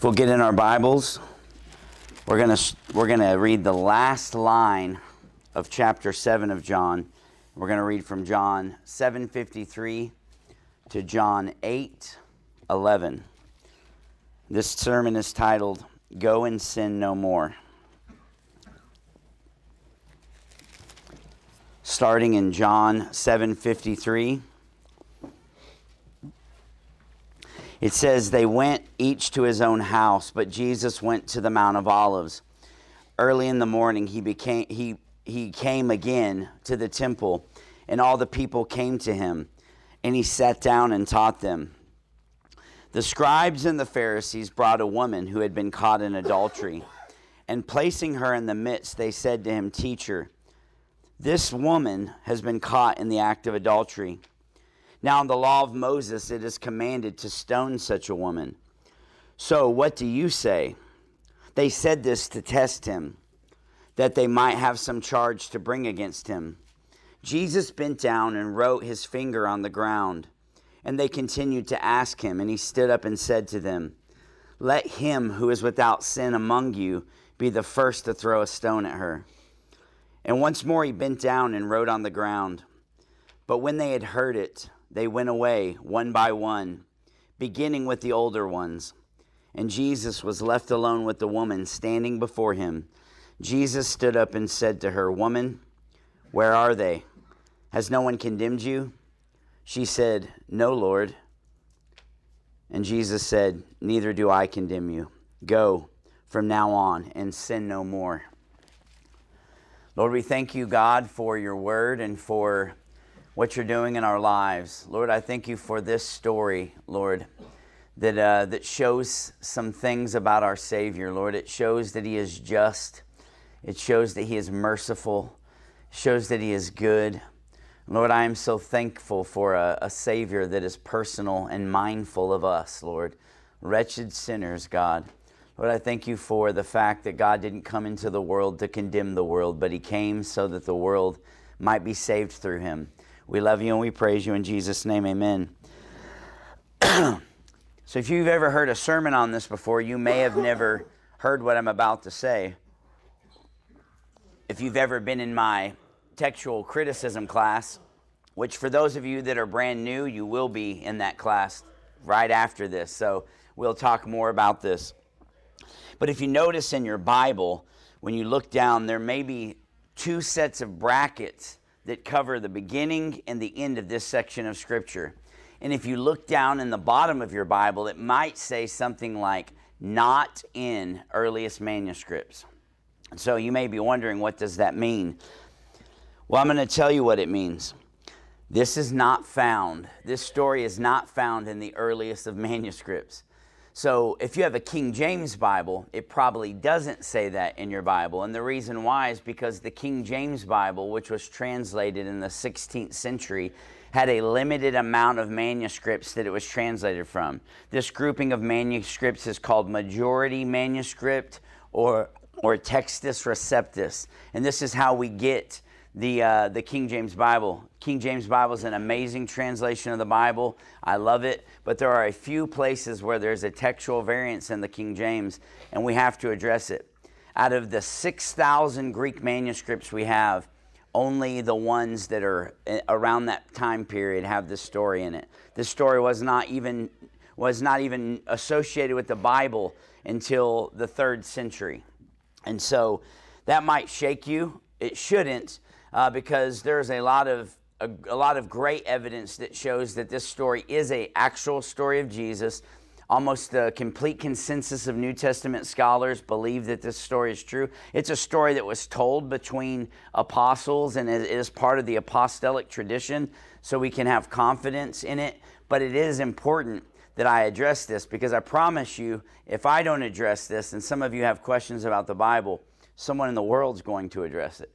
If we'll get in our Bibles, we're going to we're going to read the last line of chapter 7 of John. We're going to read from John 7:53 to John 8:11. This sermon is titled Go and Sin No More. Starting in John 7:53 It says they went each to his own house, but Jesus went to the Mount of Olives. Early in the morning he became he he came again to the temple, and all the people came to him, and he sat down and taught them. The scribes and the Pharisees brought a woman who had been caught in adultery, and placing her in the midst, they said to him, Teacher, this woman has been caught in the act of adultery. Now, in the law of Moses, it is commanded to stone such a woman. So, what do you say? They said this to test him, that they might have some charge to bring against him. Jesus bent down and wrote his finger on the ground. And they continued to ask him, and he stood up and said to them, Let him who is without sin among you be the first to throw a stone at her. And once more he bent down and wrote on the ground. But when they had heard it, they went away one by one, beginning with the older ones. And Jesus was left alone with the woman standing before him. Jesus stood up and said to her, Woman, where are they? Has no one condemned you? She said, No, Lord. And Jesus said, Neither do I condemn you. Go from now on and sin no more. Lord, we thank you, God, for your word and for what you're doing in our lives. Lord, I thank you for this story, Lord, that, uh, that shows some things about our Savior, Lord. It shows that He is just, it shows that He is merciful, it shows that He is good. Lord, I am so thankful for a, a Savior that is personal and mindful of us, Lord. Wretched sinners, God. Lord, I thank you for the fact that God didn't come into the world to condemn the world, but He came so that the world might be saved through Him. We love you and we praise you in Jesus' name, amen. so, if you've ever heard a sermon on this before, you may have never heard what I'm about to say. If you've ever been in my textual criticism class, which for those of you that are brand new, you will be in that class right after this. So, we'll talk more about this. But if you notice in your Bible, when you look down, there may be two sets of brackets that cover the beginning and the end of this section of Scripture. And if you look down in the bottom of your Bible, it might say something like, not in earliest manuscripts. So you may be wondering, what does that mean? Well, I'm going to tell you what it means. This is not found, this story is not found in the earliest of manuscripts. So if you have a King James Bible, it probably doesn't say that in your Bible. And the reason why is because the King James Bible, which was translated in the 16th century, had a limited amount of manuscripts that it was translated from. This grouping of manuscripts is called majority manuscript or, or textus receptus. And this is how we get the, uh, the King James Bible. King James Bible is an amazing translation of the Bible. I love it. But there are a few places where there's a textual variance in the King James, and we have to address it. Out of the 6,000 Greek manuscripts we have, only the ones that are eh, around that time period have this story in it. This story was not even was not even associated with the Bible until the third century. And so that might shake you. It shouldn't, uh, because there's a lot of a, a, lot of great evidence that shows that this story is a actual story of Jesus. Almost the complete consensus of New Testament scholars believe that this story is true. It's a story that was told between apostles and it is part of the apostolic tradition, so we can have confidence in it. But it is important that I address this because I promise you, if I don't address this, and some of you have questions about the Bible, someone in the world's going to address it.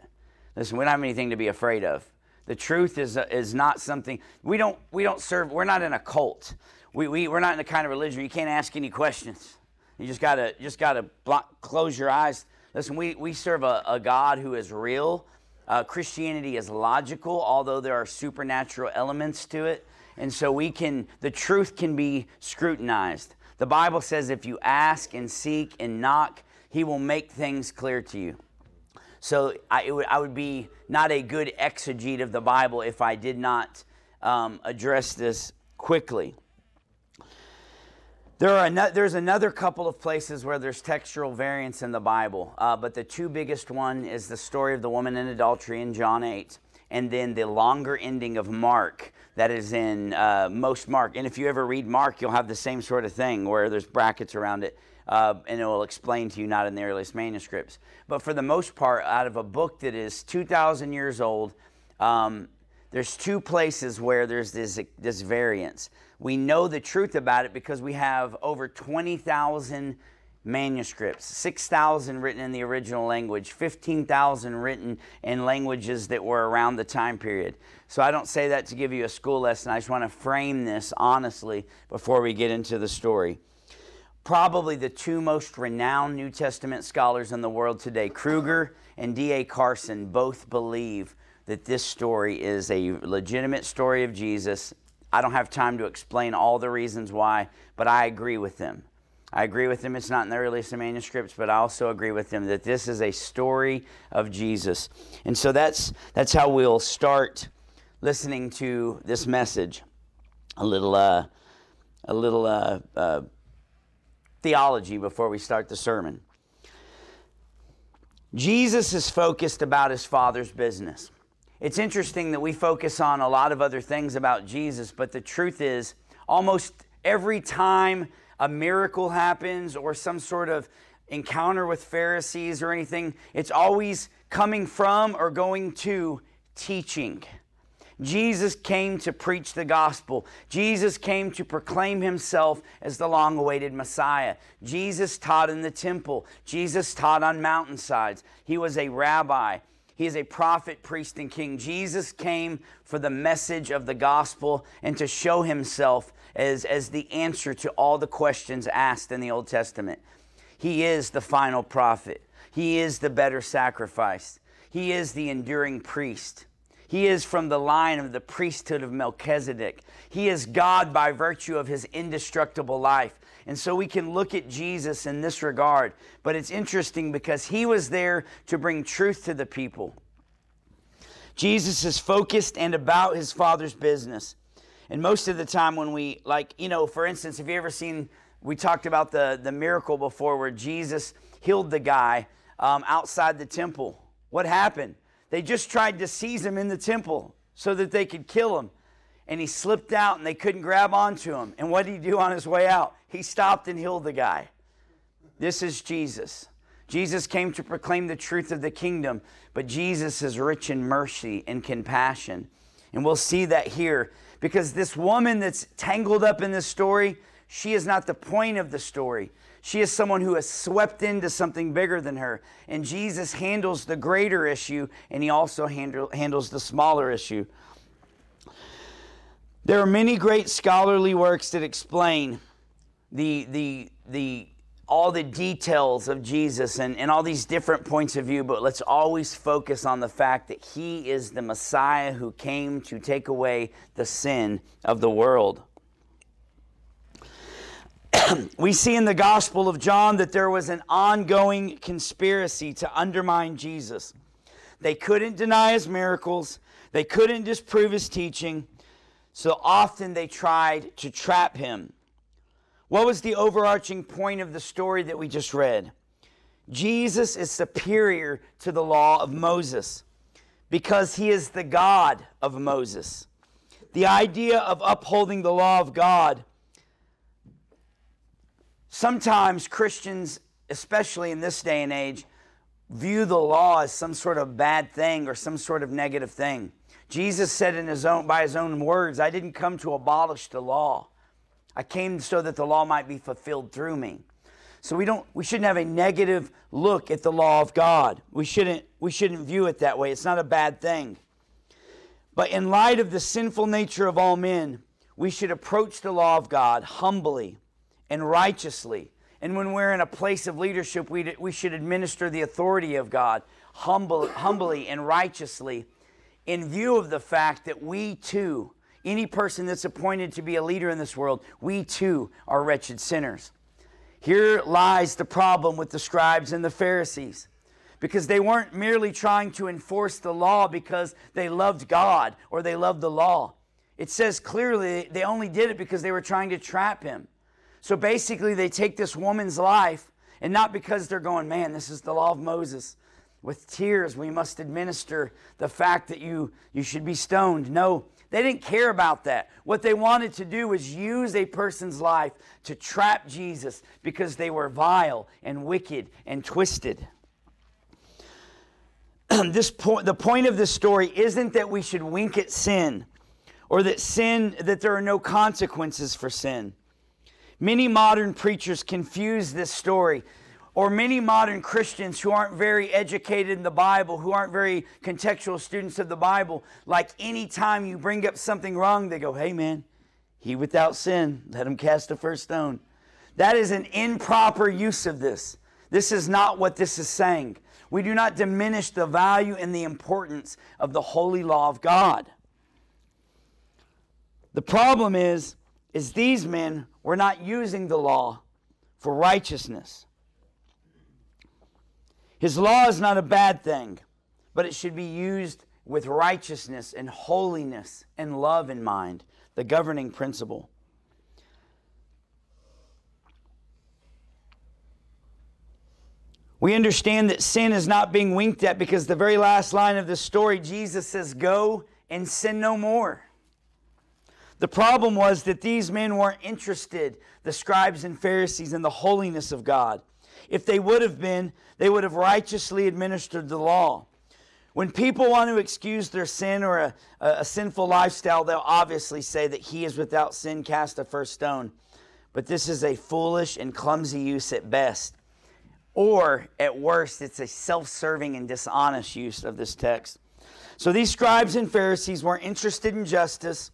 Listen, we don't have anything to be afraid of. The truth is, uh, is not something we don't we don't serve. We're not in a cult. We, we we're not in the kind of religion where you can't ask any questions. You just gotta just gotta block, close your eyes. Listen, we we serve a, a God who is real. Uh, Christianity is logical, although there are supernatural elements to it, and so we can the truth can be scrutinized. The Bible says if you ask and seek and knock, He will make things clear to you. So I, would, would be not a good exegete of the Bible if I did not um, address this quickly. There are there's another couple of places where there's textual variance in the Bible, uh, but the two biggest one is the story of the woman in adultery in John 8, and then the longer ending of Mark that is in uh, most Mark. And if you ever read Mark, you'll have the same sort of thing where there's brackets around it, uh, and it will explain to you not in the earliest manuscripts. But for the most part, out of a book that is 2,000 years old, um, there's two places where there's this, this variance. We know the truth about it because we have over 20,000 manuscripts, 6,000 written in the original language, 15,000 written in languages that were around the time period. So I don't say that to give you a school lesson. I just want to frame this honestly before we get into the story. Probably the two most renowned New Testament scholars in the world today, Kruger and D.A. Carson, both believe that this story is a legitimate story of Jesus I don't have time to explain all the reasons why, but I agree with them. I agree with them. It's not in the earliest manuscripts, but I also agree with them that this is a story of Jesus. And so that's that's how we'll start listening to this message. A little uh, a little uh, uh, theology before we start the sermon. Jesus is focused about his father's business. It's interesting that we focus on a lot of other things about Jesus, but the truth is, almost every time a miracle happens or some sort of encounter with Pharisees or anything, it's always coming from or going to teaching. Jesus came to preach the gospel. Jesus came to proclaim himself as the long awaited Messiah. Jesus taught in the temple. Jesus taught on mountainsides. He was a rabbi. He is a prophet, priest, and king. Jesus came for the message of the gospel and to show himself as, as the answer to all the questions asked in the Old Testament. He is the final prophet, he is the better sacrifice, he is the enduring priest. He is from the line of the priesthood of Melchizedek. He is God by virtue of his indestructible life. And so we can look at Jesus in this regard. But it's interesting because he was there to bring truth to the people. Jesus is focused and about his Father's business. And most of the time, when we, like, you know, for instance, have you ever seen, we talked about the, the miracle before where Jesus healed the guy um, outside the temple. What happened? They just tried to seize him in the temple so that they could kill him and he slipped out and they couldn't grab onto him. And what did he do on his way out? He stopped and healed the guy. This is Jesus. Jesus came to proclaim the truth of the kingdom, but Jesus is rich in mercy and compassion. And we'll see that here because this woman that's tangled up in this story, she is not the point of the story. She is someone who has swept into something bigger than her. And Jesus handles the greater issue, and he also handle, handles the smaller issue. There are many great scholarly works that explain the, the, the, all the details of Jesus and, and all these different points of view, but let's always focus on the fact that he is the Messiah who came to take away the sin of the world. we see in the Gospel of John that there was an ongoing conspiracy to undermine Jesus. They couldn't deny his miracles, they couldn't disprove his teaching. So often they tried to trap him. What was the overarching point of the story that we just read? Jesus is superior to the law of Moses because he is the God of Moses. The idea of upholding the law of God. Sometimes Christians, especially in this day and age, view the law as some sort of bad thing or some sort of negative thing. Jesus said in his own, by his own words, I didn't come to abolish the law. I came so that the law might be fulfilled through me. So we don't we shouldn't have a negative look at the law of God. We shouldn't we shouldn't view it that way. It's not a bad thing. But in light of the sinful nature of all men, we should approach the law of God humbly and righteously. And when we're in a place of leadership, we, we should administer the authority of God humble, humbly and righteously in view of the fact that we too, any person that's appointed to be a leader in this world, we too are wretched sinners. Here lies the problem with the scribes and the Pharisees because they weren't merely trying to enforce the law because they loved God or they loved the law. It says clearly they only did it because they were trying to trap him. So basically, they take this woman's life, and not because they're going, man, this is the law of Moses. With tears, we must administer the fact that you, you should be stoned. No, they didn't care about that. What they wanted to do was use a person's life to trap Jesus because they were vile and wicked and twisted. this point, the point of this story isn't that we should wink at sin or that sin that there are no consequences for sin. Many modern preachers confuse this story or many modern Christians who aren't very educated in the Bible, who aren't very contextual students of the Bible, like anytime you bring up something wrong, they go, hey man, he without sin, let him cast the first stone. That is an improper use of this. This is not what this is saying. We do not diminish the value and the importance of the holy law of God. The problem is, is these men were not using the law for righteousness. His law is not a bad thing, but it should be used with righteousness and holiness and love in mind, the governing principle. We understand that sin is not being winked at because the very last line of the story, Jesus says, Go and sin no more. The problem was that these men weren't interested, the scribes and Pharisees, in the holiness of God. If they would have been, they would have righteously administered the law. When people want to excuse their sin or a, a, sinful lifestyle, they'll obviously say that he is without sin, cast the first stone. But this is a foolish and clumsy use at best. Or at worst, it's a self serving and dishonest use of this text. So these scribes and Pharisees weren't interested in justice,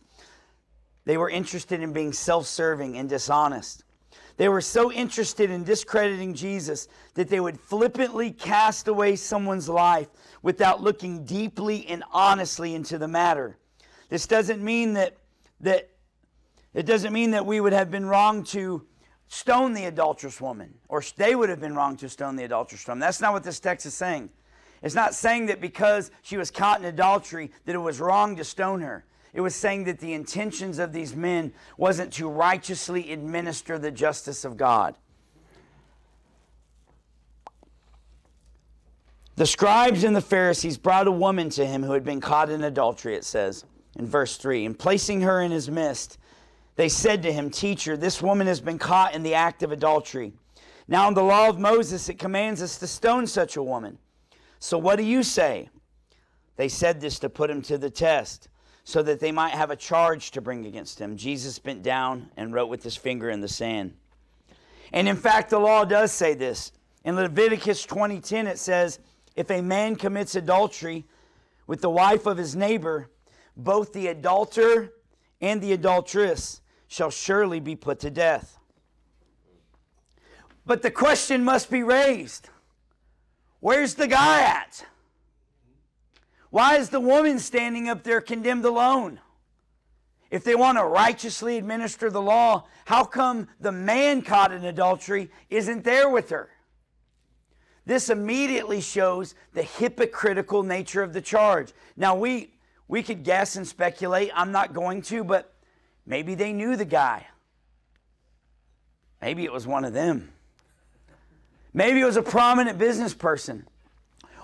they were interested in being self serving and dishonest. They were so interested in discrediting Jesus that they would flippantly cast away someone's life without looking deeply and honestly into the matter. This doesn't mean that that it doesn't mean that we would have been wrong to stone the adulterous woman, or they would have been wrong to stone the adulterous woman. That's not what this text is saying. It's not saying that because she was caught in adultery that it was wrong to stone her. It was saying that the intentions of these men wasn't to righteously administer the justice of God. The scribes and the Pharisees brought a woman to him who had been caught in adultery, it says in verse 3. And placing her in his midst, they said to him, Teacher, this woman has been caught in the act of adultery. Now, in the law of Moses, it commands us to stone such a woman. So, what do you say? They said this to put him to the test so that they might have a charge to bring against him. Jesus bent down and wrote with his finger in the sand. And in fact, the law does say this. In Leviticus 20:10 it says, "If a man commits adultery with the wife of his neighbor, both the adulterer and the adulteress shall surely be put to death." But the question must be raised. Where's the guy at? Why is the woman standing up there condemned alone? If they want to righteously administer the law, how come the man caught in adultery isn't there with her? This immediately shows the hypocritical nature of the charge. Now, we, we could guess and speculate. I'm not going to, but maybe they knew the guy. Maybe it was one of them. Maybe it was a prominent business person.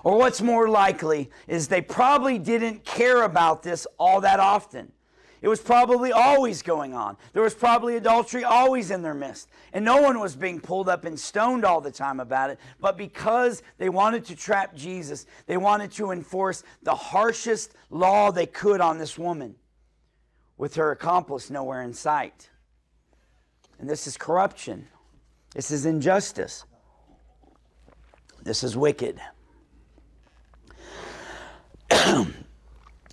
Or what's more likely is they probably didn't care about this all that often. It was probably always going on. There was probably adultery always in their midst. And no one was being pulled up and stoned all the time about it. But because they wanted to trap Jesus, they wanted to enforce the harshest law they could on this woman with her accomplice nowhere in sight. And this is corruption. This is injustice. This is wicked.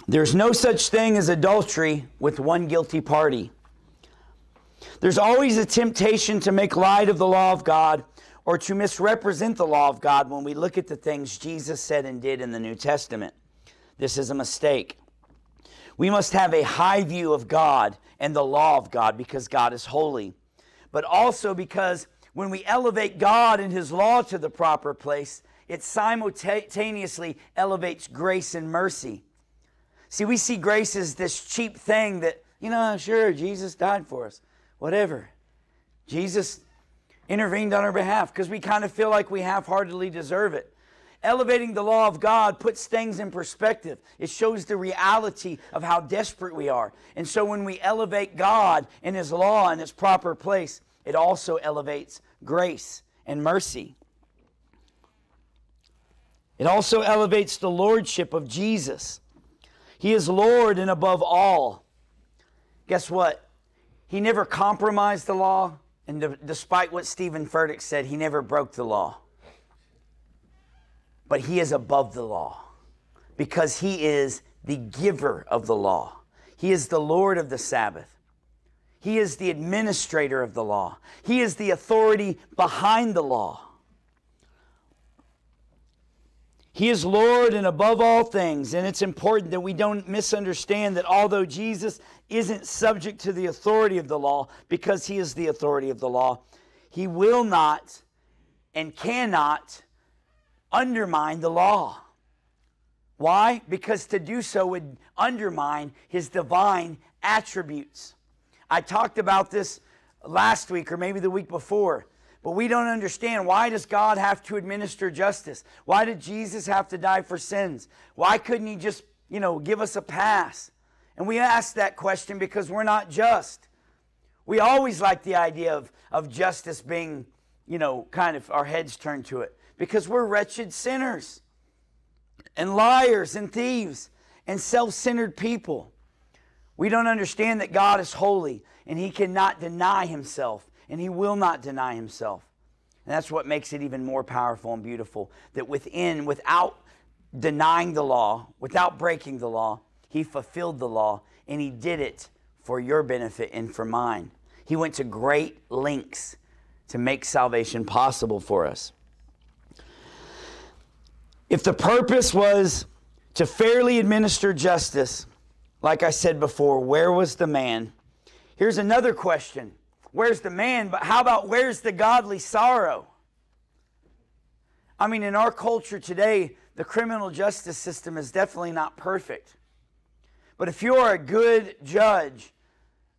There's no such thing as adultery with one guilty party. There's always a temptation to make light of the law of God or to misrepresent the law of God when we look at the things Jesus said and did in the New Testament. This is a mistake. We must have a high view of God and the law of God because God is holy. But also because when we elevate God and His law to the proper place, it simultaneously elevates grace and mercy. See, we see grace as this cheap thing that, you know, sure, Jesus died for us, whatever. Jesus intervened on our behalf because we kind of feel like we half heartedly deserve it. Elevating the law of God puts things in perspective. It shows the reality of how desperate we are. And so when we elevate God and His law in its proper place, it also elevates grace and mercy. It also elevates the lordship of Jesus. He is Lord and above all. Guess what? He never compromised the law, and despite what Steven Furtick said, he never broke the law. But he is above the law because he is the giver of the law. He is the Lord of the Sabbath. He is the administrator of the law. He is the authority behind the law. He is Lord and above all things. And it's important that we don't misunderstand that although Jesus isn't subject to the authority of the law because he is the authority of the law, he will not and cannot undermine the law. Why? Because to do so would undermine his divine attributes. I talked about this last week or maybe the week before. But we don't understand why does God have to administer justice? Why did Jesus have to die for sins? Why couldn't he just, you know, give us a pass? And we ask that question because we're not just. We always like the idea of, of justice being, you know, kind of our heads turned to it because we're wretched sinners and liars and thieves and self centered people. We don't understand that God is holy and he cannot deny himself and he will not deny himself. And that's what makes it even more powerful and beautiful that within, without denying the law, without breaking the law, he fulfilled the law and he did it for your benefit and for mine. He went to great lengths to make salvation possible for us. If the purpose was to fairly administer justice, like I said before, where was the man? Here's another question Where's the man? But how about where's the godly sorrow? I mean, in our culture today, the criminal justice system is definitely not perfect. But if you're a good judge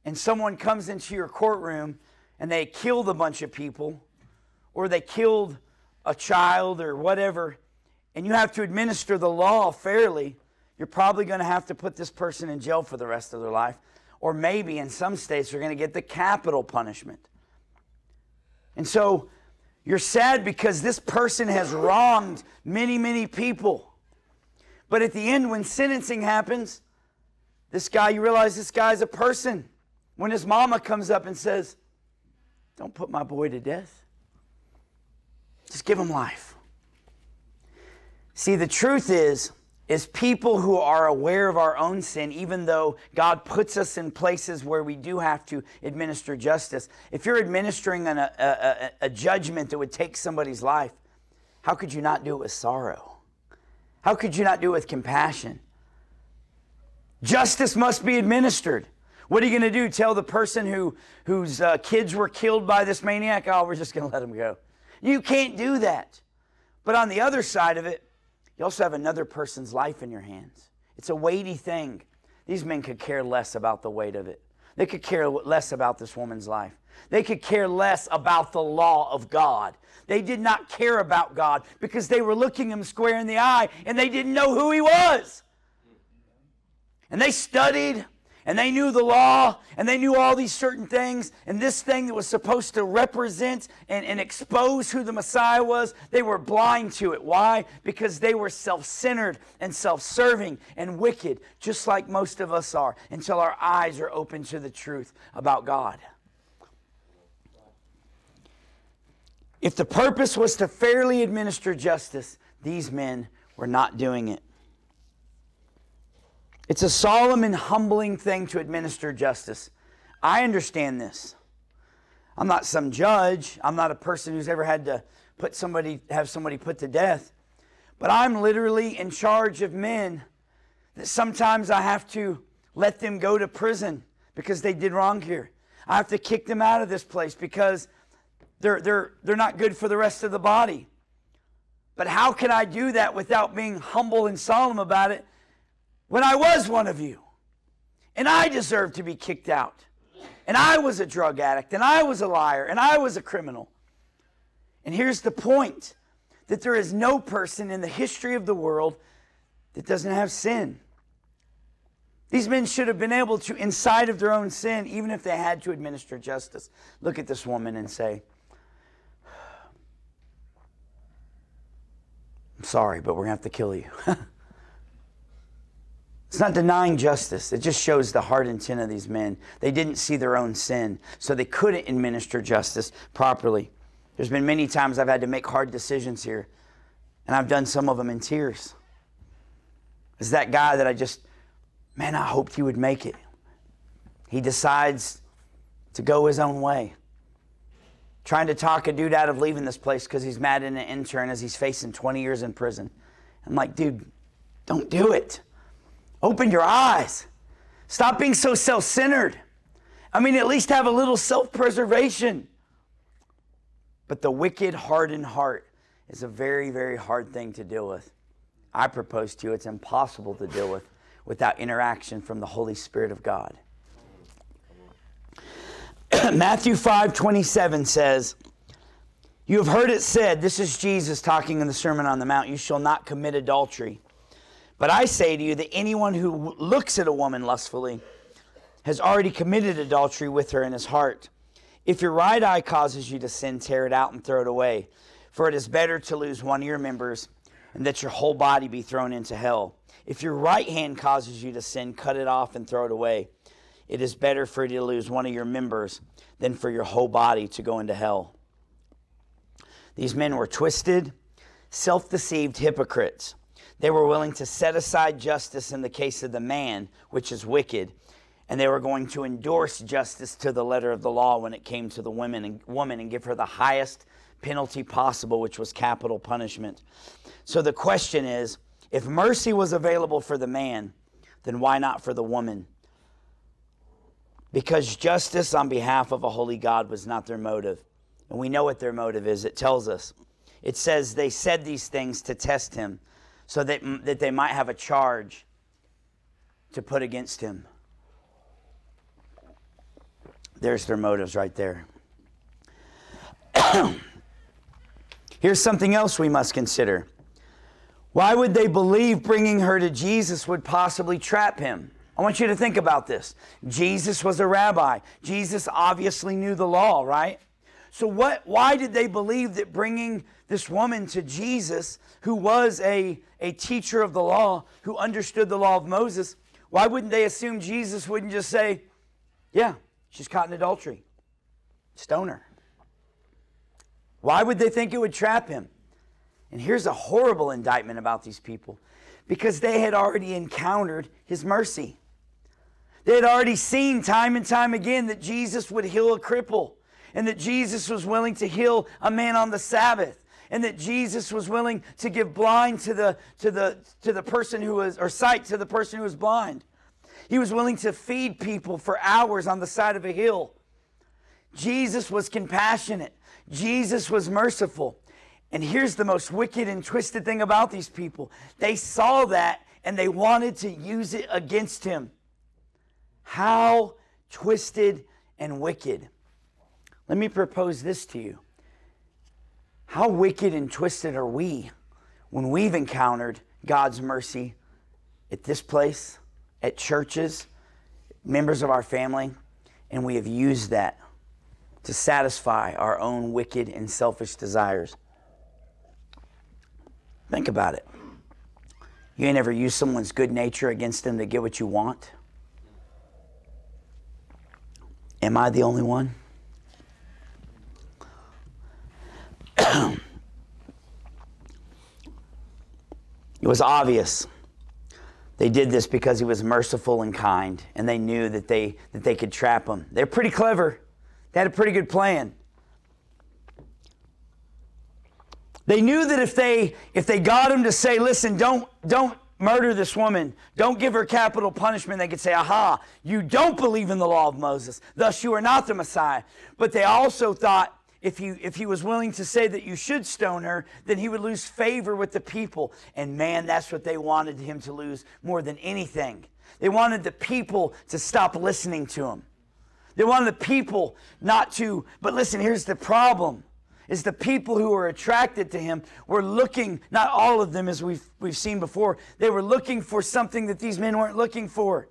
and someone comes into your courtroom and they killed a bunch of people, or they killed a child or whatever, and you have to administer the law fairly, you're probably going to have to put this person in jail for the rest of their life or maybe in some states they're going to get the capital punishment. And so you're sad because this person has wronged many, many people. But at the end, when sentencing happens, this guy, you realize this guy's a person. When his mama comes up and says, Don't put my boy to death, just give him life. See, the truth is, is people who are aware of our own sin, even though God puts us in places where we do have to administer justice. If you're administering an, a, a, a judgment that would take somebody's life, how could you not do it with sorrow? How could you not do it with compassion? Justice must be administered. What are you going to do? Tell the person who, whose uh, kids were killed by this maniac, oh, we're just going to let him go. You can't do that. But on the other side of it, you also have another person's life in your hands. It's a weighty thing. These men could care less about the weight of it. They could care less about this woman's life. They could care less about the law of God. They did not care about God because they were looking him square in the eye and they didn't know who he was. And they studied and they knew the law and they knew all these certain things. And this thing that was supposed to represent and, and expose who the Messiah was, they were blind to it. Why? Because they were self centered and self serving and wicked, just like most of us are, until our eyes are open to the truth about God. If the purpose was to fairly administer justice, these men were not doing it. It's a solemn and humbling thing to administer justice. I understand this. I'm not some judge. I'm not a person who's ever had to put somebody have somebody put to death. But I'm literally in charge of men that sometimes I have to let them go to prison because they did wrong here. I have to kick them out of this place because they're, they're, they're not good for the rest of the body. But how can I do that without being humble and solemn about it when I was one of you? And I deserved to be kicked out. And I was a drug addict, and I was a liar, and I was a criminal. And here's the point that there is no person in the history of the world that doesn't have sin. These men should have been able to, inside of their own sin, even if they had to administer justice, look at this woman and say, I'm sorry, but we're going to have to kill you. it's not denying justice. It just shows the heart intent of these men. They didn't see their own sin, so they couldn't administer justice properly. There's been many times I've had to make hard decisions here, and I've done some of them in tears. It's that guy that I just, man, I hoped he would make it. He decides to go his own way. Trying to talk a dude out of leaving this place because he's mad at an intern as he's facing 20 years in prison. I'm like, dude, don't do it. Open your eyes. Stop being so self centered. I mean, at least have a little self preservation. But the wicked, hardened heart is a very, very hard thing to deal with. I propose to you it's impossible to deal with without interaction from the Holy Spirit of God. Matthew 5 27 says, You have heard it said, this is Jesus talking in the Sermon on the Mount, you shall not commit adultery. But I say to you that anyone who looks at a woman lustfully has already committed adultery with her in his heart. If your right eye causes you to sin, tear it out and throw it away. For it is better to lose one of your members and that your whole body be thrown into hell. If your right hand causes you to sin, cut it off and throw it away. It is better for you to lose one of your members than for your whole body to go into hell. These men were twisted, self deceived hypocrites. They were willing to set aside justice in the case of the man, which is wicked, and they were going to endorse justice to the letter of the law when it came to the women and woman and give her the highest penalty possible, which was capital punishment. So the question is, if mercy was available for the man, then why not for the woman? Because justice on behalf of a holy God was not their motive. And we know what their motive is. It tells us. It says they said these things to test him so that, that they might have a charge to put against him. There's their motives right there. Here's something else we must consider. Why would they believe bringing her to Jesus would possibly trap him? I want you to think about this. Jesus was a rabbi. Jesus obviously knew the law, right? So what why did they believe that bringing this woman to Jesus who was a a teacher of the law, who understood the law of Moses, why wouldn't they assume Jesus wouldn't just say, "Yeah, She's caught in adultery. Stone her. Why would they think it would trap him? And here's a horrible indictment about these people because they had already encountered his mercy. They had already seen time and time again that Jesus would heal a cripple and that Jesus was willing to heal a man on the Sabbath and that Jesus was willing to give blind to the to the to the person who was or sight to the person who was blind. He was willing to feed people for hours on the side of a hill. Jesus was compassionate. Jesus was merciful. And here's the most wicked and twisted thing about these people they saw that and they wanted to use it against him. How twisted and wicked. Let me propose this to you. How wicked and twisted are we when we've encountered God's mercy at this place? at churches, members of our family, and we have used that to satisfy our own wicked and selfish desires. Think about it. You ain't ever used someone's good nature against them to get what you want? Am I the only one? it was obvious they did this because he was merciful and kind, and they knew that they, that they could trap him. They're pretty clever. They had a pretty good plan. They knew that if they if they got him to say, "Listen, don't don't murder this woman. Don't give her capital punishment. They could say, aha, you don't believe in the law of Moses. Thus, you are not the Messiah. But they also thought if he, if he was willing to say that you should stone her, then he would lose favor with the people. And man, that's what they wanted him to lose more than anything. They wanted the people to stop listening to him. They wanted the people not to, but listen, here's the problem is the people who were attracted to him were looking, not all of them as we've, we've seen before, they were looking for something that these men weren't looking for.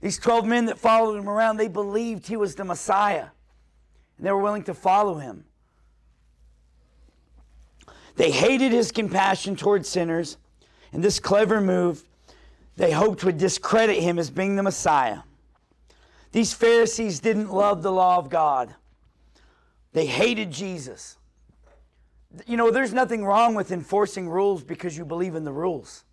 These 12 men that followed him around, they believed he was the Messiah. And they were willing to follow him. They hated his compassion towards sinners, and this clever move they hoped would discredit him as being the Messiah. These Pharisees didn't love the law of God. They hated Jesus. You know, there's nothing wrong with enforcing rules because you believe in the rules.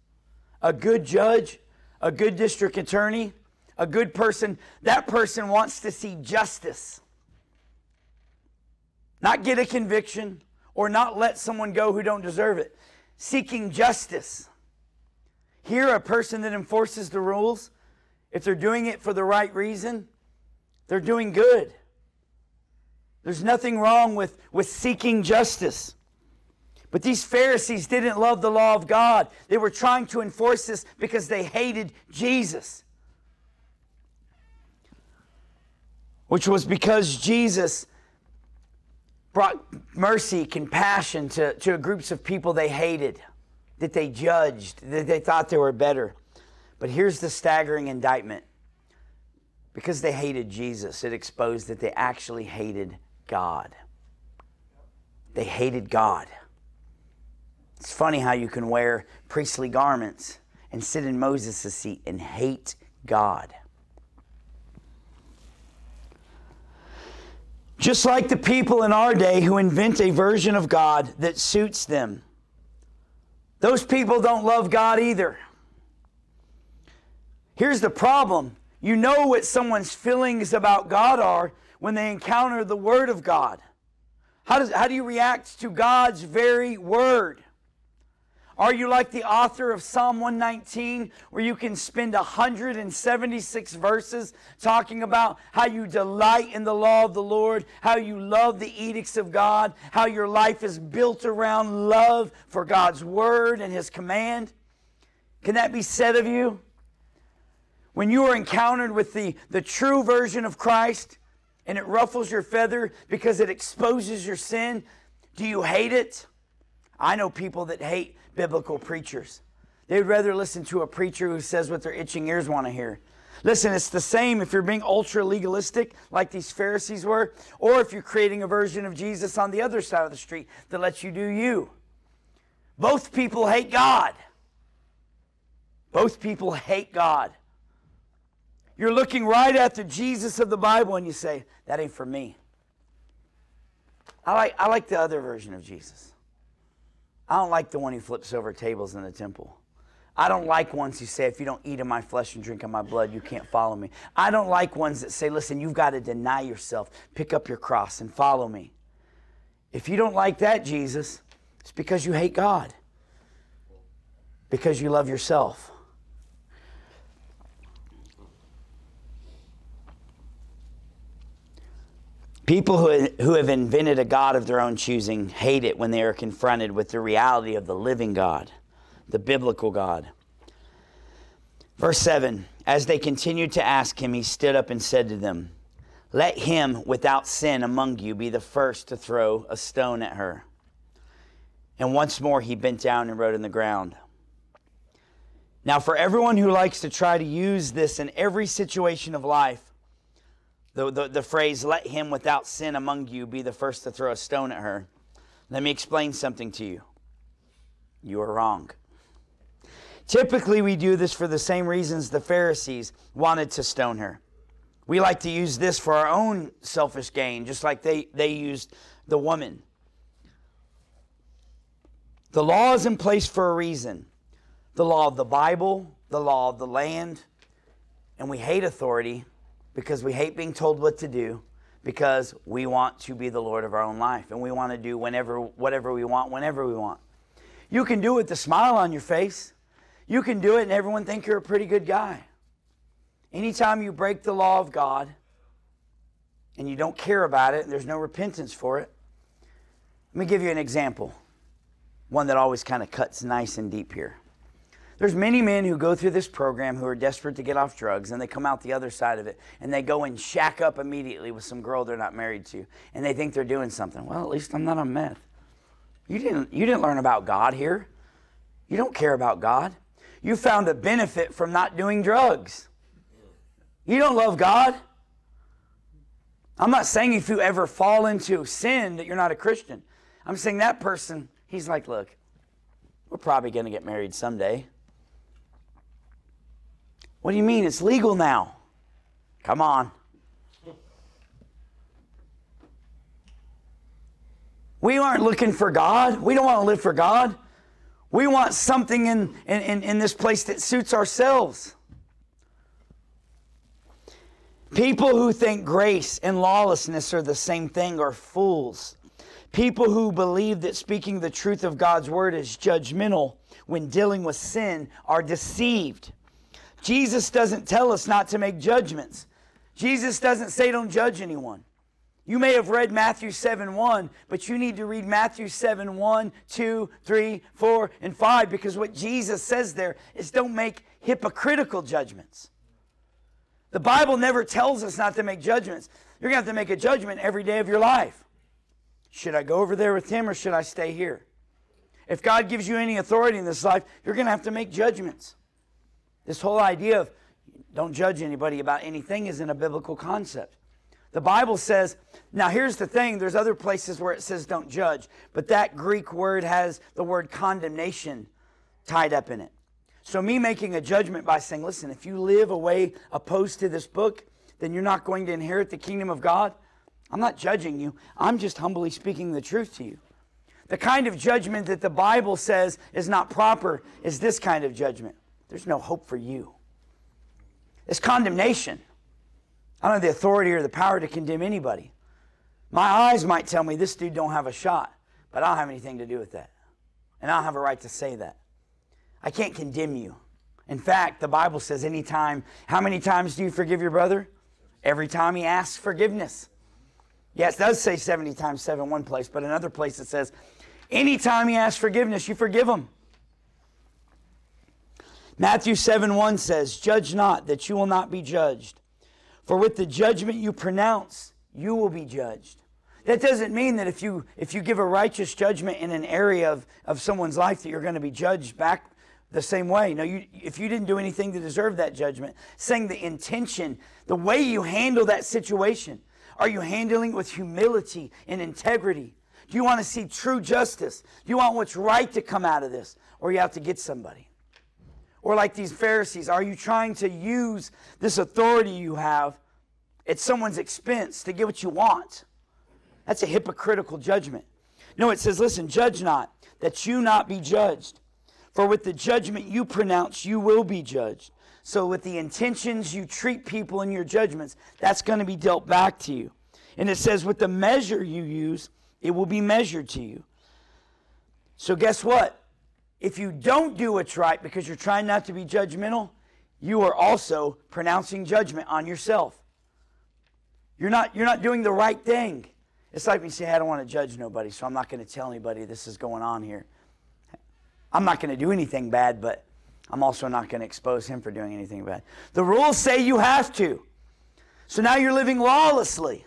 A good judge, a good district attorney, a good person, that person wants to see justice. Not get a conviction or not let someone go who don't deserve it. Seeking justice. Here, a person that enforces the rules, if they're doing it for the right reason, they're doing good. There's nothing wrong with, with seeking justice. But these Pharisees didn't love the law of God. They were trying to enforce this because they hated Jesus. Which was because Jesus brought mercy, compassion to, to groups of people they hated, that they judged, that they thought they were better. But here's the staggering indictment because they hated Jesus, it exposed that they actually hated God. They hated God. It's funny how you can wear priestly garments and sit in Moses' seat and hate God. Just like the people in our day who invent a version of God that suits them. Those people don't love God either. Here's the problem you know what someone's feelings about God are when they encounter the Word of God. How, does, how do you react to God's very Word? Are you like the author of Psalm 119, where you can spend 176 verses talking about how you delight in the law of the Lord, how you love the edicts of God, how your life is built around love for God's word and His command? Can that be said of you? When you are encountered with the, the true version of Christ and it ruffles your feather because it exposes your sin, do you hate it? I know people that hate biblical preachers. They'd rather listen to a preacher who says what their itching ears want to hear. Listen, it's the same if you're being ultra legalistic like these Pharisees were, or if you're creating a version of Jesus on the other side of the street that lets you do you. Both people hate God. Both people hate God. You're looking right at the Jesus of the Bible and you say, that ain't for me. I like, I like the other version of Jesus. I don't like the one who flips over tables in the temple. I don't like ones who say, if you don't eat of my flesh and drink of my blood, you can't follow me. I don't like ones that say, listen, you've got to deny yourself, pick up your cross, and follow me. If you don't like that, Jesus, it's because you hate God, because you love yourself. People who, who have invented a God of their own choosing hate it when they are confronted with the reality of the living God, the biblical God. Verse 7 As they continued to ask him, he stood up and said to them, Let him without sin among you be the first to throw a stone at her. And once more he bent down and wrote in the ground. Now, for everyone who likes to try to use this in every situation of life, the, the, the phrase, let him without sin among you be the first to throw a stone at her. Let me explain something to you. You are wrong. Typically, we do this for the same reasons the Pharisees wanted to stone her. We like to use this for our own selfish gain, just like they, they used the woman. The law is in place for a reason the law of the Bible, the law of the land, and we hate authority because we hate being told what to do because we want to be the Lord of our own life and we want to do whenever whatever we want whenever we want. You can do it with a smile on your face. You can do it and everyone think you're a pretty good guy. Anytime you break the law of God and you don't care about it and there's no repentance for it, let me give you an example. One that always kind of cuts nice and deep here. There's many men who go through this program who are desperate to get off drugs and they come out the other side of it and they go and shack up immediately with some girl they're not married to and they think they're doing something. Well, at least I'm not on meth. You didn't you didn't learn about God here. You don't care about God. You found a benefit from not doing drugs. You don't love God. I'm not saying if you ever fall into sin that you're not a Christian. I'm saying that person, he's like, look, we're probably going to get married someday. What do you mean? It's legal now. Come on. We aren't looking for God. We don't want to live for God. We want something in, in, in this place that suits ourselves. People who think grace and lawlessness are the same thing are fools. People who believe that speaking the truth of God's word is judgmental when dealing with sin are deceived. Jesus doesn't tell us not to make judgments. Jesus doesn't say don't judge anyone. You may have read Matthew 7 1, but you need to read Matthew 7 1, 2, 3, 4, and 5 because what Jesus says there is don't make hypocritical judgments. The Bible never tells us not to make judgments. You're going to have to make a judgment every day of your life. Should I go over there with him or should I stay here? If God gives you any authority in this life, you're going to have to make judgments. This whole idea of don't judge anybody about anything isn't a biblical concept. The Bible says, now here's the thing, there's other places where it says don't judge, but that Greek word has the word condemnation tied up in it. So, me making a judgment by saying, listen, if you live a way opposed to this book, then you're not going to inherit the kingdom of God. I'm not judging you, I'm just humbly speaking the truth to you. The kind of judgment that the Bible says is not proper is this kind of judgment there's no hope for you. It's condemnation. I don't have the authority or the power to condemn anybody. My eyes might tell me this dude don't have a shot, but I don't have anything to do with that. And I don't have a right to say that. I can't condemn you. In fact, the Bible says anytime, how many times do you forgive your brother? Every time he asks forgiveness. Yes, it does say 70 times 7 one place, but another place it says, anytime he asks forgiveness, you forgive him. Matthew 7 1 says, Judge not, that you will not be judged. For with the judgment you pronounce, you will be judged. That doesn't mean that if you if you give a righteous judgment in an area of, of someone's life that you're going to be judged back the same way. No, you, if you didn't do anything to deserve that judgment, saying the intention, the way you handle that situation, are you handling with humility and integrity? Do you want to see true justice? Do you want what's right to come out of this? Or you have to get somebody? Or like these Pharisees, are you trying to use this authority you have at someone's expense to get what you want? That's a hypocritical judgment. No, it says, listen, judge not, that you not be judged. For with the judgment you pronounce, you will be judged. So, with the intentions you treat people in your judgments, that's going to be dealt back to you. And it says, with the measure you use, it will be measured to you. So, guess what? If you don't do what's right because you're trying not to be judgmental, you are also pronouncing judgment on yourself. You're not, you're not doing the right thing. It's like me saying, I don't want to judge nobody, so I'm not going to tell anybody this is going on here. I'm not going to do anything bad, but I'm also not going to expose him for doing anything bad. The rules say you have to. So now you're living lawlessly.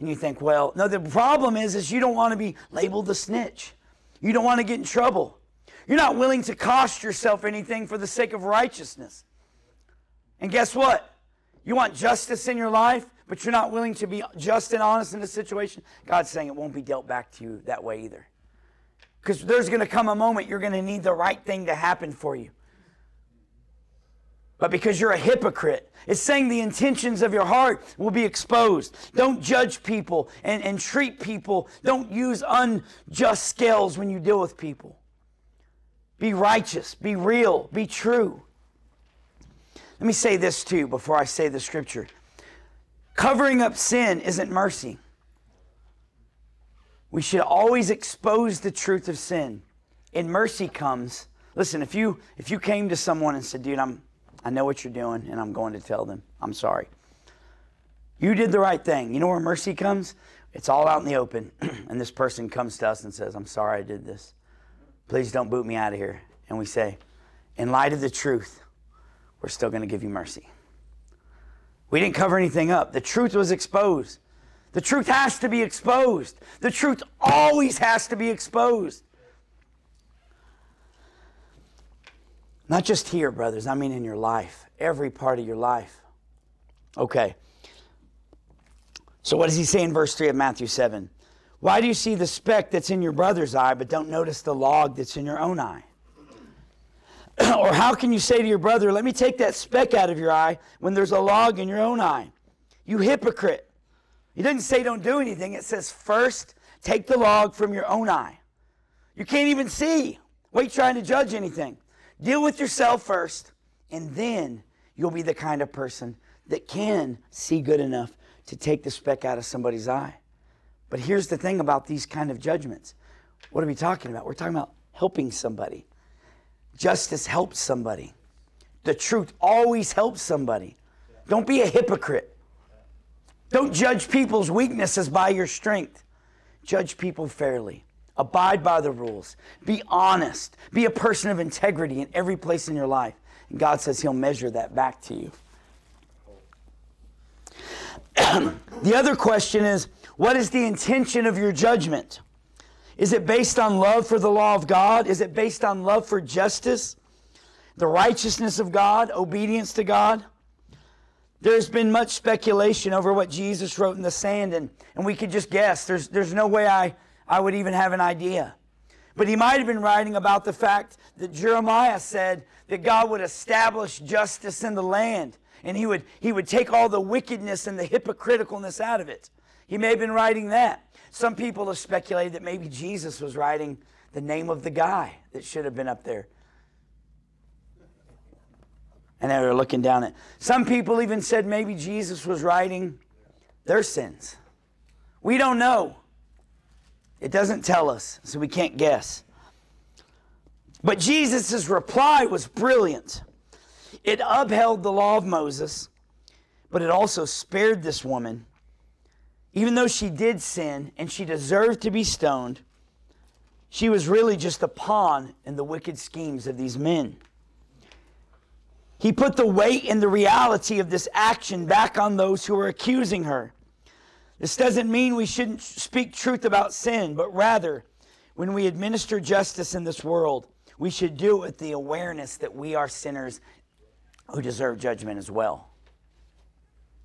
And you think, well, no, the problem is, is you don't want to be labeled a snitch. You don't want to get in trouble. You're not willing to cost yourself anything for the sake of righteousness. And guess what? You want justice in your life, but you're not willing to be just and honest in a situation. God's saying it won't be dealt back to you that way either. Because there's going to come a moment you're going to need the right thing to happen for you. But because you're a hypocrite, it's saying the intentions of your heart will be exposed. Don't judge people and, and treat people. Don't use unjust scales when you deal with people. Be righteous, be real, be true. Let me say this too before I say the scripture. Covering up sin isn't mercy. We should always expose the truth of sin. And mercy comes Listen, if you if you came to someone and said, "Dude, I'm I know what you're doing and I'm going to tell them. I'm sorry." You did the right thing. You know where mercy comes? It's all out in the open. and this person comes to us and says, "I'm sorry I did this. Please don't boot me out of here." And we say, "In light of the truth, we're still going to give you mercy." We didn't cover anything up. The truth was exposed. The truth has to be exposed. The truth always has to be exposed. Not just here, brothers, I mean in your life, every part of your life. Okay. So, what does he say in verse 3 of Matthew 7? Why do you see the speck that's in your brother's eye, but don't notice the log that's in your own eye? or how can you say to your brother, Let me take that speck out of your eye when there's a log in your own eye? You hypocrite. He doesn't say don't do anything. It says first take the log from your own eye. You can't even see. Wait trying to judge anything. Deal with yourself first, and then you'll be the kind of person that can see good enough to take the speck out of somebody's eye. But here's the thing about these kind of judgments. What are we talking about? We're talking about helping somebody. Justice helps somebody. The truth always helps somebody. Don't be a hypocrite. Don't judge people's weaknesses by your strength. Judge people fairly. Abide by the rules. Be honest. Be a person of integrity in every place in your life. And God says He'll measure that back to you. the other question is what is the intention of your judgment? Is it based on love for the law of God? Is it based on love for justice, the righteousness of God, obedience to God? There's been much speculation over what Jesus wrote in the sand, and, and we could just guess. There's, there's no way I, I would even have an idea. But he might have been writing about the fact that Jeremiah said that God would establish justice in the land and he would, he would take all the wickedness and the hypocriticalness out of it. He may have been writing that. Some people have speculated that maybe Jesus was writing the name of the guy that should have been up there. And they were looking down at. Some people even said maybe Jesus was writing their sins. We don't know. It doesn't tell us, so we can't guess. But Jesus' reply was brilliant. It upheld the law of Moses, but it also spared this woman. Even though she did sin and she deserved to be stoned, she was really just a pawn in the wicked schemes of these men. He put the weight and the reality of this action back on those who were accusing her. This doesn't mean we shouldn't speak truth about sin, but rather, when we administer justice in this world, we should do it with the awareness that we are sinners who deserve judgment as well.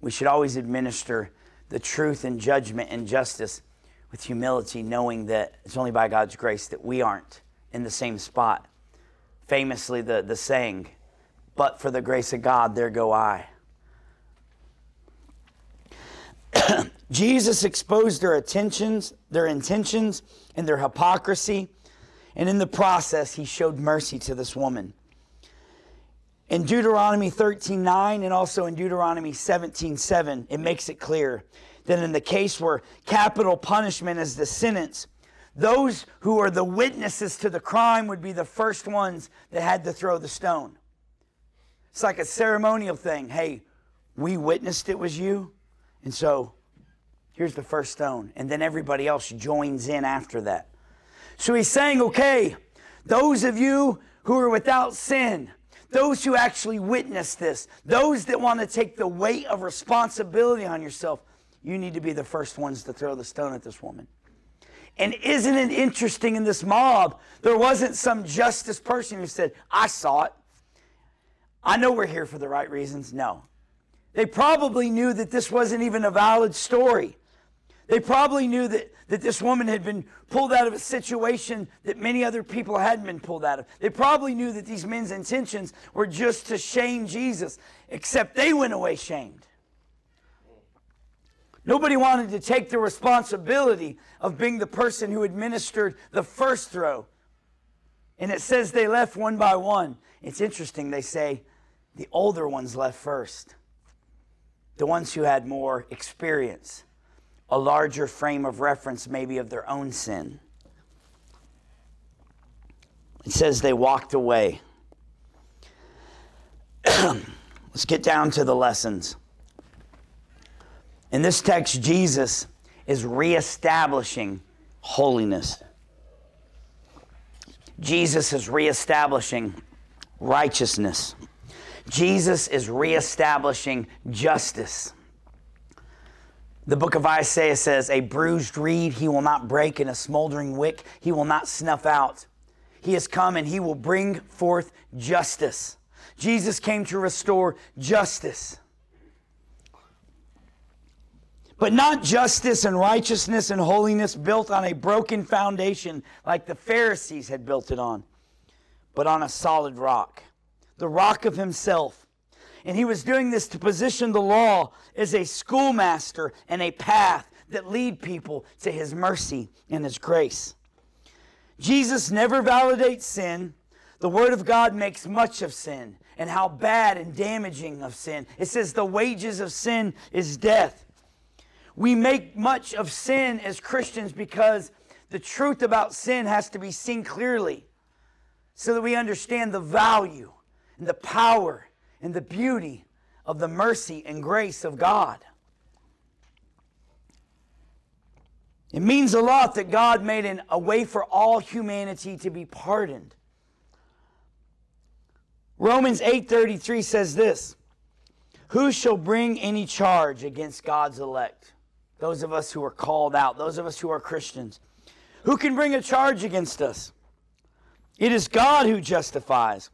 We should always administer the truth and judgment and justice with humility, knowing that it's only by God's grace that we aren't in the same spot. Famously, the, the saying, but for the grace of God, there go I. Jesus exposed their intentions, their intentions, and their hypocrisy, and in the process, he showed mercy to this woman. In Deuteronomy 13:9 and also in Deuteronomy 17:7, it makes it clear that in the case where capital punishment is the sentence, those who are the witnesses to the crime would be the first ones that had to throw the stone. It's like a ceremonial thing. Hey, we witnessed it was you, and so here's the first stone. And then everybody else joins in after that. So he's saying, okay, those of you who are without sin, those who actually witness this, those that want to take the weight of responsibility on yourself, you need to be the first ones to throw the stone at this woman. And isn't it interesting in this mob, there wasn't some justice person who said, I saw it. I know we're here for the right reasons. No. They probably knew that this wasn't even a valid story. They probably knew that, that this woman had been pulled out of a situation that many other people hadn't been pulled out of. They probably knew that these men's intentions were just to shame Jesus, except they went away shamed. Nobody wanted to take the responsibility of being the person who administered the first throw. And it says they left one by one. It's interesting, they say the older ones left first, the ones who had more experience a larger frame of reference, maybe of their own sin. It says they walked away. Let's get down to the lessons. In this text, Jesus is reestablishing holiness. Jesus is reestablishing righteousness. Jesus is reestablishing justice. The book of Isaiah says, A bruised reed he will not break, and a smoldering wick he will not snuff out. He has come and he will bring forth justice. Jesus came to restore justice. But not justice and righteousness and holiness built on a broken foundation like the Pharisees had built it on, but on a solid rock, the rock of Himself. And He was doing this to position the law as a schoolmaster and a path that lead people to His mercy and His grace. Jesus never validates sin. The Word of God makes much of sin and how bad and damaging of sin. It says the wages of sin is death. We make much of sin as Christians because the truth about sin has to be seen clearly so that we understand the value and the power and the beauty of the mercy and grace of God. It means a lot that God made an, a way for all humanity to be pardoned. Romans 8:33 says this, "Who shall bring any charge against God's elect?" those of us who are called out, those of us who are Christians. Who can bring a charge against us? It is God who justifies.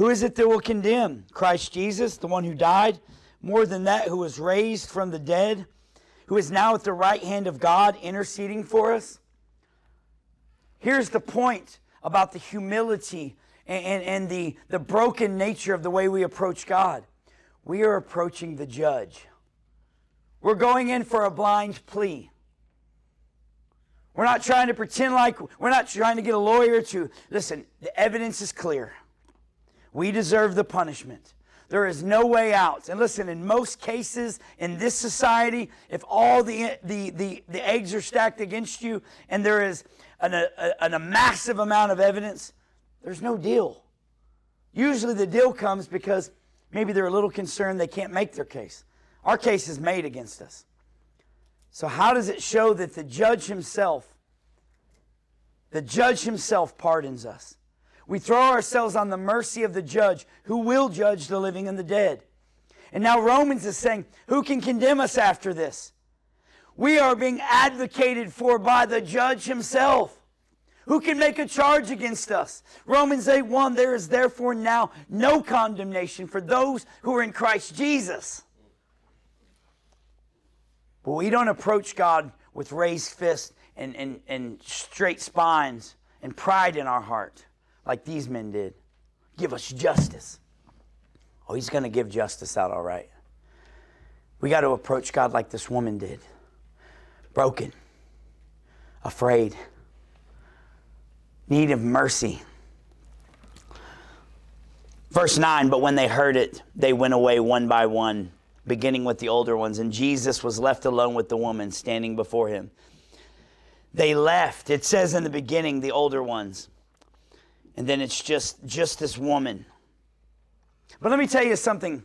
Who is it that will condemn? Christ Jesus, the one who died, more than that, who was raised from the dead, who is now at the right hand of God interceding for us? Here's the point about the humility and, and, and the, the broken nature of the way we approach God. We are approaching the judge. We're going in for a blind plea. We're not trying to pretend like, we're not trying to get a lawyer to, listen, the evidence is clear. We deserve the punishment. There is no way out. And listen, in most cases in this society, if all the, the, the, the eggs are stacked against you and there is an, a, an, a massive amount of evidence, there's no deal. Usually the deal comes because maybe they're a little concerned they can't make their case. Our case is made against us. So, how does it show that the judge himself, the judge himself pardons us? We throw ourselves on the mercy of the judge who will judge the living and the dead. And now Romans is saying, who can condemn us after this? We are being advocated for by the judge himself. Who can make a charge against us? Romans 8 1 There is therefore now no condemnation for those who are in Christ Jesus. But we don't approach God with raised fists and, and, and straight spines and pride in our heart like these men did. Give us justice. Oh, he's going to give justice out all right. We got to approach God like this woman did broken, afraid, need of mercy. Verse 9, but when they heard it, they went away one by one beginning with the older ones, and Jesus was left alone with the woman standing before him. They left. It says in the beginning, the older ones. And then it's just just this woman. But let me tell you something.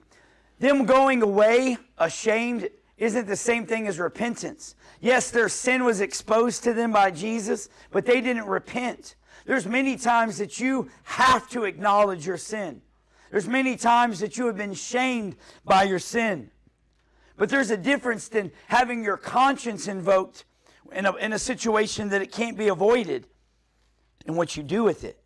Them going away ashamed isn't the same thing as repentance. Yes, their sin was exposed to them by Jesus, but they didn't repent. There's many times that you have to acknowledge your sin. There's many times that you have been shamed by your sin. But there's a difference than having your conscience invoked in a, in a situation that it can't be avoided and what you do with it.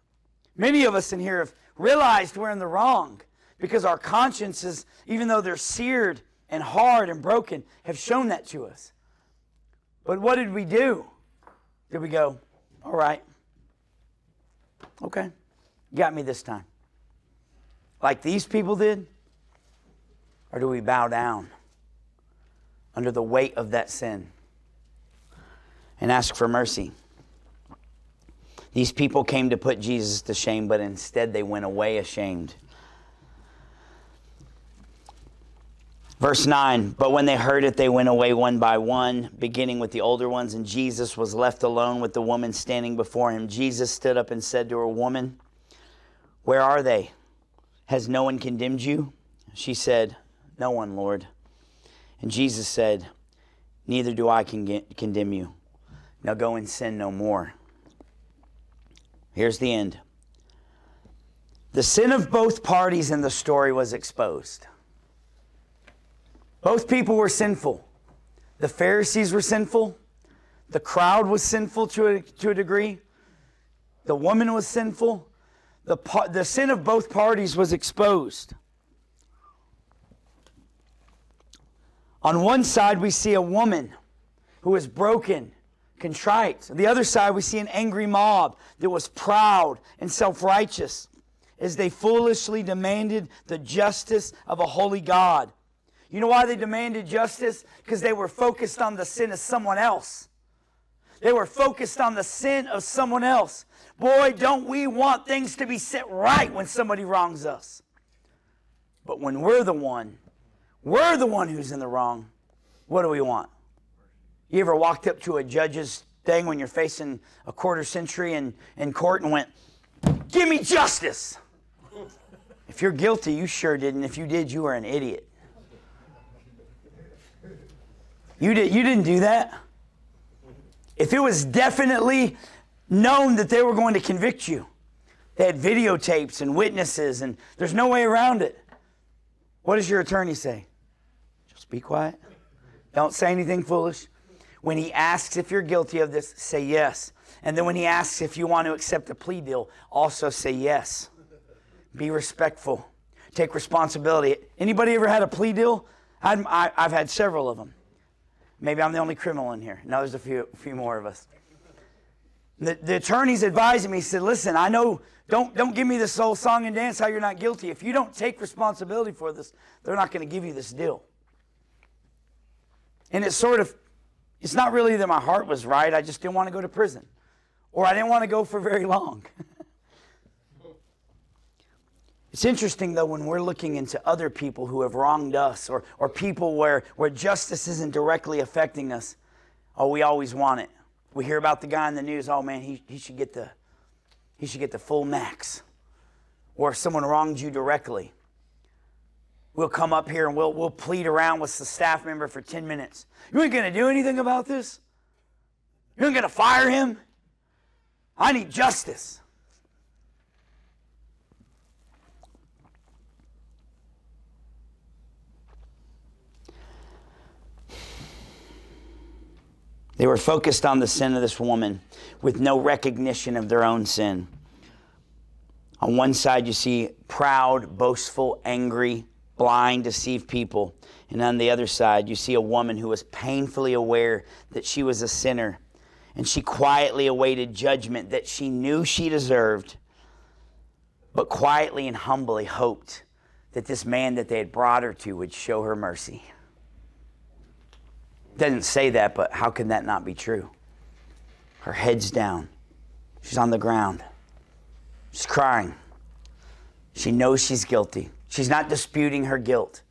Many of us in here have realized we're in the wrong because our consciences, even though they're seared and hard and broken, have shown that to us. But what did we do? Did we go, all right, okay, got me this time? like these people did? Or do we bow down under the weight of that sin and ask for mercy? These people came to put Jesus to shame, but instead they went away ashamed. Verse 9, but when they heard it, they went away one by one, beginning with the older ones, and Jesus was left alone with the woman standing before him. Jesus stood up and said to her, Woman, where are they? Has no one condemned you? She said, No one, Lord. And Jesus said, Neither do I con- condemn you. Now go and sin no more. Here's the end. The sin of both parties in the story was exposed. Both people were sinful. The Pharisees were sinful. The crowd was sinful to a, to a degree. The woman was sinful. The, the sin of both parties was exposed. On one side, we see a woman who is broken, contrite. On the other side, we see an angry mob that was proud and self righteous as they foolishly demanded the justice of a holy God. You know why they demanded justice? Because they were focused on the sin of someone else. They were focused on the sin of someone else. Boy, don't we want things to be set right when somebody wrongs us. But when we're the one, we're the one who's in the wrong, what do we want? You ever walked up to a judge's thing when you're facing a quarter century in, in court and went, Give me justice? If you're guilty, you sure didn't. if you did, you were an idiot. You, did, you didn't do that. If it was definitely known that they were going to convict you, they had videotapes and witnesses, and there's no way around it. What does your attorney say? Just be quiet. Don't say anything foolish. When he asks if you're guilty of this, say yes. And then when he asks if you want to accept a plea deal, also say yes. Be respectful. Take responsibility. Anybody ever had a plea deal? i have had several of them. Maybe I'm the only criminal in here. No, there's a few, few more of us. The, the attorney's advising me, said, listen, I know, don't, don't give me this whole song and dance how you're not guilty. If you don't take responsibility for this, they're not going to give you this deal. And it's sort of, it's not really that my heart was right. I just didn't want to go to prison. Or I didn't want to go for very long. It's interesting, though, when we're looking into other people who have wronged us or, or people where, where justice isn't directly affecting us, oh, we always want it. We hear about the guy in the news, oh man, he, he, should, get the, he should get the full max. Or if someone wronged you directly, we'll come up here and we'll, we'll plead around with the staff member for 10 minutes. You ain't going to do anything about this? You ain't going to fire him? I need justice. They were focused on the sin of this woman with no recognition of their own sin. On one side, you see proud, boastful, angry, blind, deceived people. And on the other side, you see a woman who was painfully aware that she was a sinner. And she quietly awaited judgment that she knew she deserved, but quietly and humbly hoped that this man that they had brought her to would show her mercy doesn't say that, but how can that not be true? Her head's down. She's on the ground. She's crying. She knows she's guilty. She's not disputing her guilt.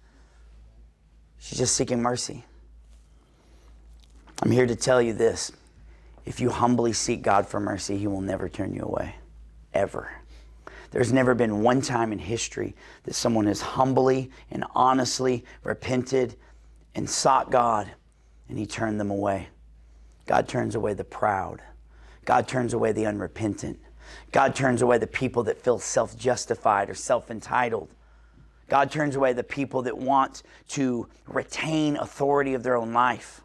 She's just seeking mercy. I'm here to tell you this. If you humbly seek God for mercy, He will never turn you away. Ever. There's never been one time in history that someone has humbly and honestly repented and sought God and he turned them away. God turns away the proud. God turns away the unrepentant. God turns away the people that feel self justified or self entitled. God turns away the people that want to retain authority of their own life.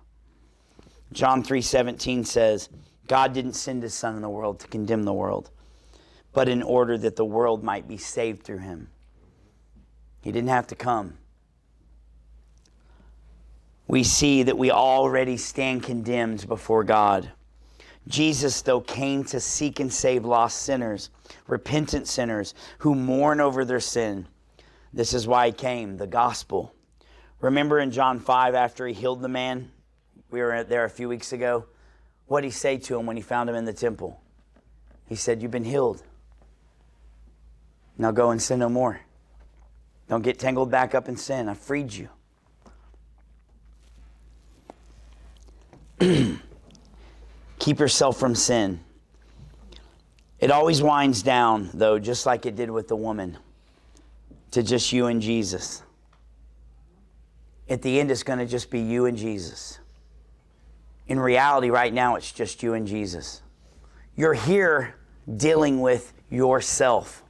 John 3:17 says, God didn't send his son in the world to condemn the world, but in order that the world might be saved through him. He didn't have to come we see that we already stand condemned before God. Jesus, though, came to seek and save lost sinners, repentant sinners who mourn over their sin. This is why he came, the gospel. Remember in John 5, after he healed the man, we were there a few weeks ago, what did he say to him when he found him in the temple? He said, You've been healed. Now go and sin no more. Don't get tangled back up in sin. I freed you. Keep yourself from sin. It always winds down, though, just like it did with the woman to just you and Jesus. At the end, it's going to just be you and Jesus. In reality, right now, it's just you and Jesus. You're here dealing with yourself.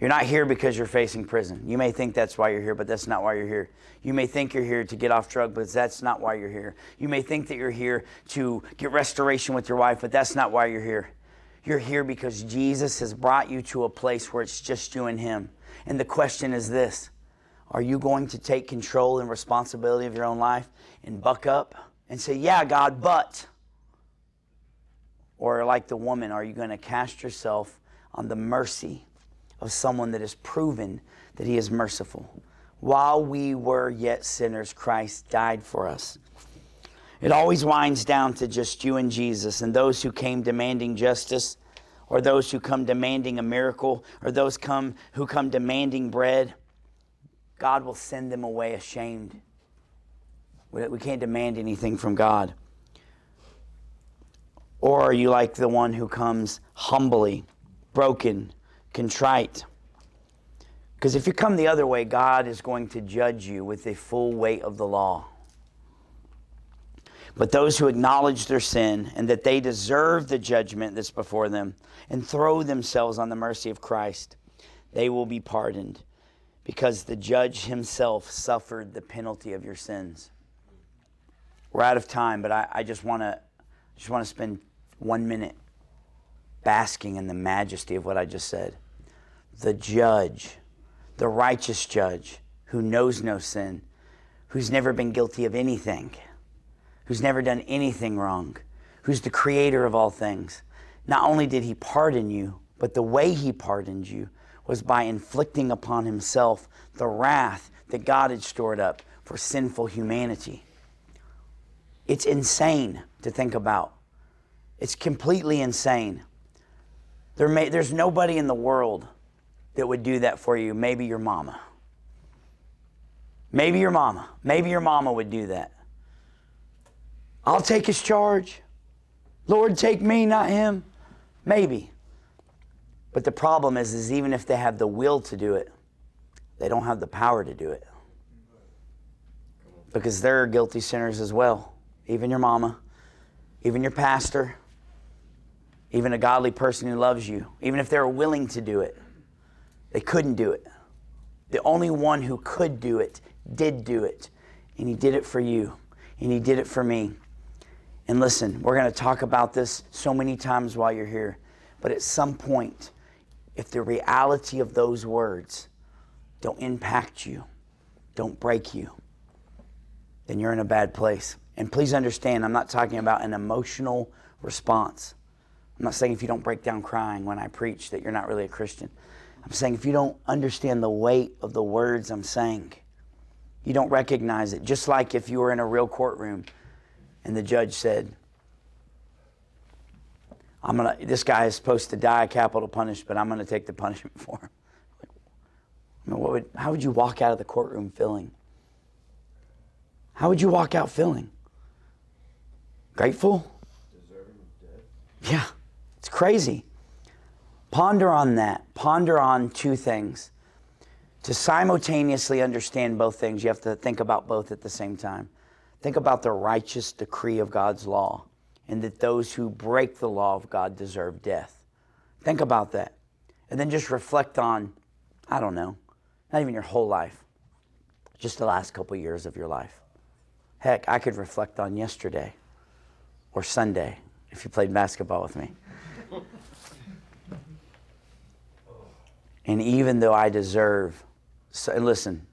You're not here because you're facing prison. You may think that's why you're here, but that's not why you're here. You may think you're here to get off drug, but that's not why you're here. You may think that you're here to get restoration with your wife, but that's not why you're here. You're here because Jesus has brought you to a place where it's just you and Him. And the question is this Are you going to take control and responsibility of your own life and buck up and say, Yeah, God, but? Or like the woman, are you going to cast yourself on the mercy of someone that has proven that He is merciful? While we were yet sinners, Christ died for us. It always winds down to just you and Jesus and those who came demanding justice or those who come demanding a miracle or those come who come demanding bread. God will send them away ashamed. We can't demand anything from God. Or are you like the one who comes humbly, broken, contrite? Because if you come the other way, God is going to judge you with the full weight of the law. But those who acknowledge their sin and that they deserve the judgment that's before them and throw themselves on the mercy of Christ, they will be pardoned because the judge himself suffered the penalty of your sins. We're out of time, but I, I just want to just want to spend one minute basking in the majesty of what I just said. The judge, the righteous judge who knows no sin, who's never been guilty of anything who's never done anything wrong, who's the creator of all things. Not only did he pardon you, but the way he pardoned you was by inflicting upon himself the wrath that God had stored up for sinful humanity. It's insane to think about. It's completely insane. There may, there's nobody in the world that would do that for you. Maybe your mama. Maybe your mama. Maybe your mama would do that. I'll take his charge. Lord, take me, not him. Maybe. But the problem is, is even if they have the will to do it, they don't have the power to do it. Because they're guilty sinners as well. Even your mama, even your pastor, even a godly person who loves you, even if they're willing to do it, they couldn't do it. The only one who could do it did do it. And he did it for you, and he did it for me. And listen, we're going to talk about this so many times while you're here. But at some point, if the reality of those words don't impact you, don't break you, then you're in a bad place. And please understand, I'm not talking about an emotional response. I'm not saying if you don't break down crying when I preach that you're not really a Christian. I'm saying if you don't understand the weight of the words I'm saying, you don't recognize it. Just like if you were in a real courtroom and the judge said, I'm gonna, this guy is supposed to die capital punishment, but I'm going to take the punishment for him. I mean, what would, how would you walk out of the courtroom feeling? How would you walk out feeling? Grateful? Deserving death? Yeah, it's crazy. Ponder on that. Ponder on two things. To simultaneously understand both things, you have to think about both at the same time. Think about the righteous decree of God's law and that those who break the law of God deserve death. Think about that. And then just reflect on, I don't know, not even your whole life, just the last couple years of your life. Heck, I could reflect on yesterday or Sunday if you played basketball with me. and even though I deserve, so, listen,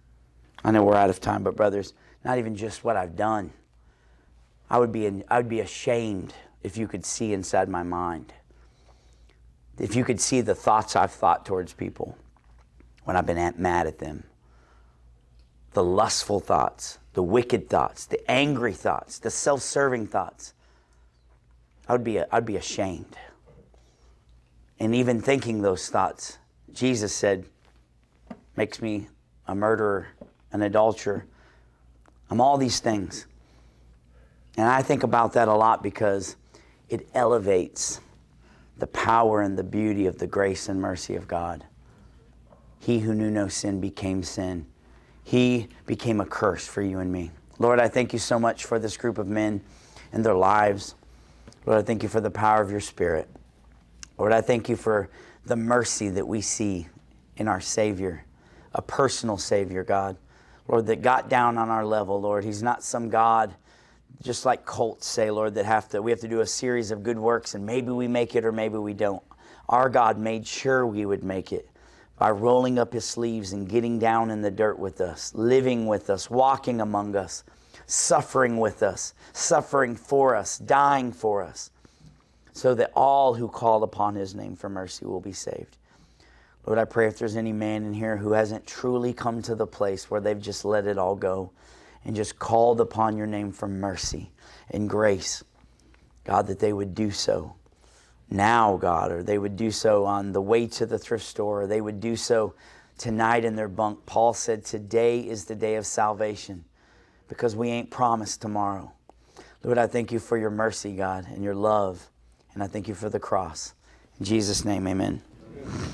I know we're out of time, but brothers, not even just what I've done. I would be, I would be ashamed if you could see inside my mind. If you could see the thoughts I've thought towards people when I've been mad at them. The lustful thoughts, the wicked thoughts, the angry thoughts, the self serving thoughts. I would be, I'd be ashamed. And even thinking those thoughts, Jesus said, makes me a murderer, an adulterer, I'm all these things. And I think about that a lot because it elevates the power and the beauty of the grace and mercy of God. He who knew no sin became sin. He became a curse for you and me. Lord, I thank you so much for this group of men and their lives. Lord, I thank you for the power of your Spirit. Lord, I thank you for the mercy that we see in our Savior, a personal Savior, God. Lord, that got down on our level, Lord. He's not some God, just like cults say, Lord, that have to we have to do a series of good works and maybe we make it or maybe we don't. Our God made sure we would make it by rolling up his sleeves and getting down in the dirt with us, living with us, walking among us, suffering with us, suffering for us, dying for us, so that all who call upon his name for mercy will be saved. Lord, I pray if there's any man in here who hasn't truly come to the place where they've just let it all go and just called upon your name for mercy and grace, God, that they would do so now, God, or they would do so on the way to the thrift store, or they would do so tonight in their bunk. Paul said, Today is the day of salvation because we ain't promised tomorrow. Lord, I thank you for your mercy, God, and your love, and I thank you for the cross. In Jesus' name, amen. amen.